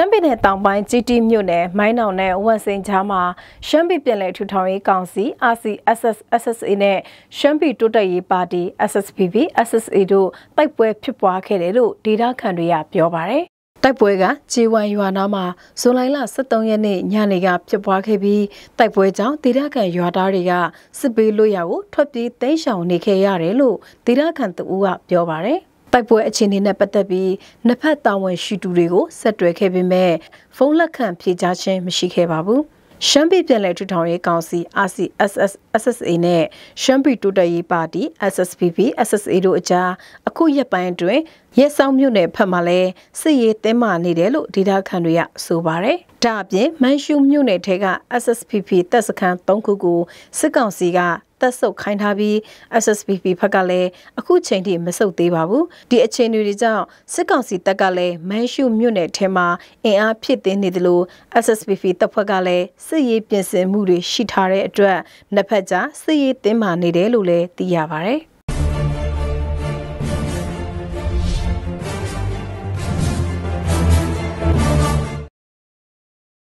မ်းပြည်နယ်တောင်ပိုင်းကြီးတီမြို့နယ်မိုင်းနောင်နဲ့ဝမ်စင်ချားမှာရှမ်းပြည်ပြည်နယ်ထူထောင်ရေးကောင်စီ RCSS SSA နဲ့ရှမ်းပြည်တိုးတက်ရေးပါတီ SSPP SSA တို့တိုက်ပွဲဖြစ်ပွားခဲ့တယ်လို့ဒေတာခန်တွေကပြောပါတယ်။တိုက်ပွဲကဂျေဝမ်ရွာနာမှာဇွန်လ23ရက်နေ့ညနေကဖြစ်ပွားခဲ့ပြီးတိုက်ပွဲကြောင့်ဒေတာခန်ရွာသားတွေကစစ်ပေးလို့ရကိုထွက်ပြေးတိမ်းရှောင်နေခဲ့ရတယ်လို့ဒေတာခန်တူကပြောပါတယ်။ တိုက်ပွဲအခြေအနေနဲ့ပတ်သက်ပြီးနှစ်ဖက်တာဝန်ရှိသူတွေကိုဆက်တွယ်ခဲ့ပေမဲ့ဖုန်းလက်ခံဖြေကြားခြင်းမရှိခဲ့ပါဘူး။ရှမ်းပြည်ပြည်နယ်ထူထောင်ရေးကောင်စီ RCSS SSA နဲ့ရှမ်းပြည်တိုးတက်ရေးပါတီ SSPP SSA တို့အကြားအခုရက်ပိုင်းအတွင်းရဲဆောင်မြို့နယ်ဖက်မှာလဲစစ်ရေးတင်းမာနေတယ်လို့ဒေတာခန်တွေကဆိုပါတယ်။ဒါအပြင်မန်ရှူမြို့နယ်ထဲက SSPP တပ်စခန်း၃ခုကိုစစ်ကောင်စီက တက်ဆုပ်ခိုင်းထားပြီး SSPP ဘက်ကလည်းအခုချိန်ထိမဆုပ်သေးပါဘူးဒီအခြေအနေတွေကြောင့်စစ်ကောင်စီတပ်ကလည်းမန်ရှုမြို့နယ်ထဲမှာအင်အားဖြစ်သိနေတယ်လို့ SSPP တပ်ဖွဲ့ကလည်းစစ်ရေးပြင်ဆင်မှုတွေရှိထားတဲ့အတွက်နှစ်ဖက်ကြားစစ်ရေးတင်းမာနေတယ်လို့လည်းသိရပါတယ်